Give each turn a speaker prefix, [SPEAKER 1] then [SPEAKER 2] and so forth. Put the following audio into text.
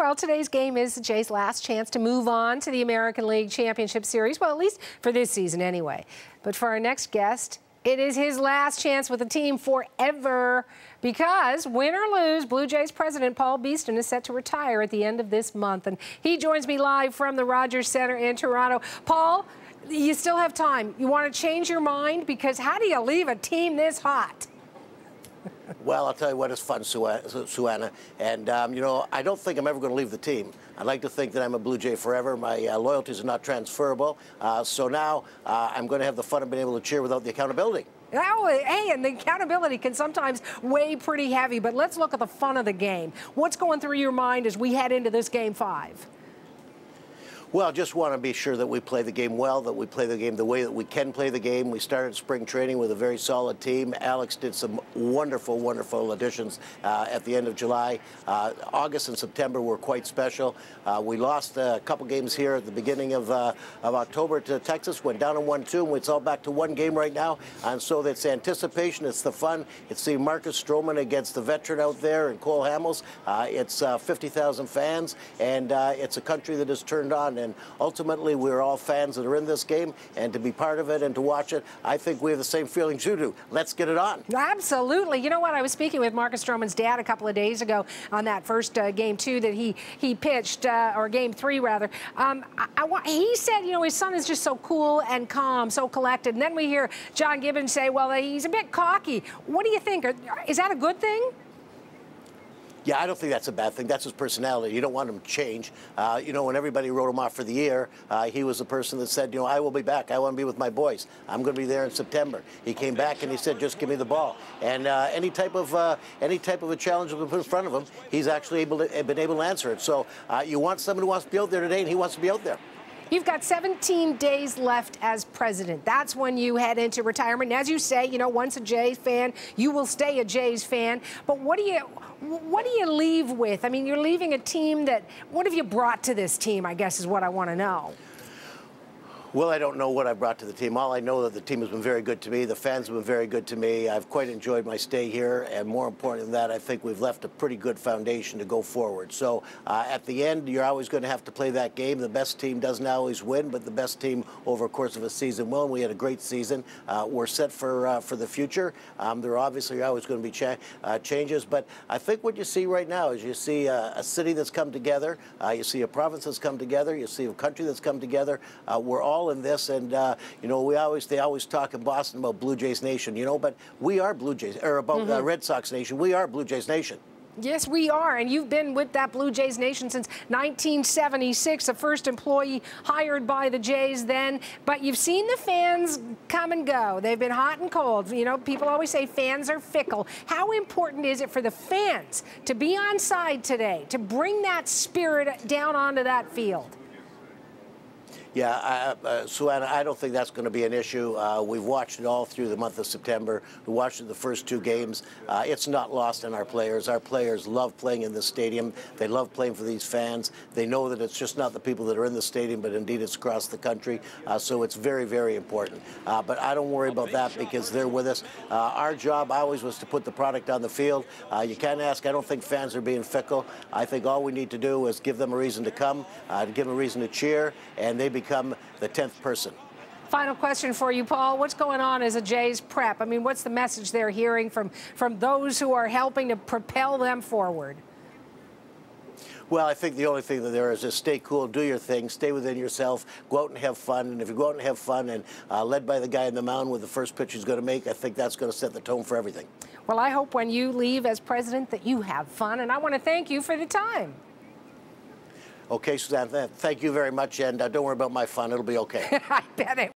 [SPEAKER 1] Well, today's game is Jay's last chance to move on to the American League Championship Series. Well, at least for this season anyway. But for our next guest, it is his last chance with the team forever because win or lose, Blue Jays president Paul Beeston is set to retire at the end of this month. And he joins me live from the Rogers Center in Toronto. Paul, you still have time. You want to change your mind because how do you leave a team this hot?
[SPEAKER 2] Well, I'll tell you what, it's fun, Suhana. And, um, you know, I don't think I'm ever going to leave the team. I'd like to think that I'm a Blue Jay forever. My uh, loyalties are not transferable. Uh, so now uh, I'm going to have the fun of being able to cheer without the accountability.
[SPEAKER 1] Oh, hey, and the accountability can sometimes weigh pretty heavy, but let's look at the fun of the game. What's going through your mind as we head into this game five?
[SPEAKER 2] Well, just want to be sure that we play the game well, that we play the game the way that we can play the game. We started spring training with a very solid team. Alex did some wonderful, wonderful additions uh, at the end of July. Uh, August and September were quite special. Uh, we lost a couple games here at the beginning of, uh, of October to Texas, went down in 1-2, and it's all back to one game right now. And so it's anticipation, it's the fun. It's seeing Marcus Stroman against the veteran out there and Cole Hamels. Uh, it's uh, 50,000 fans, and it's a country that is turned on. And ultimately, we're all fans that are in this game, and to be part of it and to watch it, I think we have the same feelings you do. Let's get it on.
[SPEAKER 1] Absolutely. You know what? I was speaking with Marcus Stroman's dad a couple of days ago on that first uh, game two that he he pitched, uh, or game three rather. Um, I, I, he said, you know, his son is just so cool and calm, so collected. And then we hear John Gibbons say, well, he's a bit cocky. What do you think? Is that a good thing?
[SPEAKER 2] Yeah, I don't think that's a bad thing. That's his personality. You don't want him to change. Uh, you know, when everybody wrote him off for the year, uh, he was the person that said, you know, I will be back. I want to be with my boys. I'm going to be there in September. He came back and he said, just give me the ball. And uh, any type of uh, any type of a challenge that put in front of him, he's actually able to, been able to answer it. So uh, you want someone who wants to be out there today, and he wants to be out there.
[SPEAKER 1] You've got 17 days left as president. That's when you head into retirement. And as you say, you know, once a Jays fan, you will stay a Jays fan. But what do you what do you leave with? I mean, you're leaving a team that what have you brought to this team? I guess is what I want to know.
[SPEAKER 2] Well, I don't know what I brought to the team. All I know that the team has been very good to me. The fans have been very good to me. I've quite enjoyed my stay here, and more important than that, I think we've left a pretty good foundation to go forward. So uh, at the end, you're always going to have to play that game. The best team doesn't always win, but the best team over a course of a season will. We had a great season. Uh, we're set for uh, for the future. Um, there are obviously always going to be cha uh, changes, but I think what you see right now is you see a, a city that's come together. Uh, you see a province that's come together. You see a country that's come together. Uh, we're all all in this, and uh, you know, we always they always talk in Boston about Blue Jays Nation, you know, but we are Blue Jays, or about mm -hmm. uh, Red Sox Nation. We are Blue Jays Nation.
[SPEAKER 1] Yes, we are. And you've been with that Blue Jays Nation since 1976, the first employee hired by the Jays then. But you've seen the fans come and go. They've been hot and cold. You know, people always say fans are fickle. How important is it for the fans to be on side today, to bring that spirit down onto that field?
[SPEAKER 2] Yeah, I, uh, Suhana, I don't think that's going to be an issue. Uh, we've watched it all through the month of September. We watched the first two games. Uh, it's not lost on our players. Our players love playing in this stadium. They love playing for these fans. They know that it's just not the people that are in the stadium, but indeed it's across the country. Uh, so it's very, very important. Uh, but I don't worry about that because they're with us. Uh, our job always was to put the product on the field. you can't ask. I don't think fans are being fickle. I think all we need to do is give them a reason to come, to give them a reason to cheer, and they become the 10th person.
[SPEAKER 1] Final question for you, Paul. What's going on as a Jays prep? I mean, what's the message they're hearing from, from those who are helping to propel them forward?
[SPEAKER 2] Well, I think the only thing that there is is stay cool, do your thing, stay within yourself, go out and have fun. And if you go out and have fun and uh, led by the guy in the mound with the first pitch he's going to make, I think that's going to set the tone for everything.
[SPEAKER 1] Well, I hope when you leave as president that you have fun. And I want to thank you for the time.
[SPEAKER 2] Okay, Suzanne, thank you very much, and uh, don't worry about my fun. It'll be okay.
[SPEAKER 1] I bet it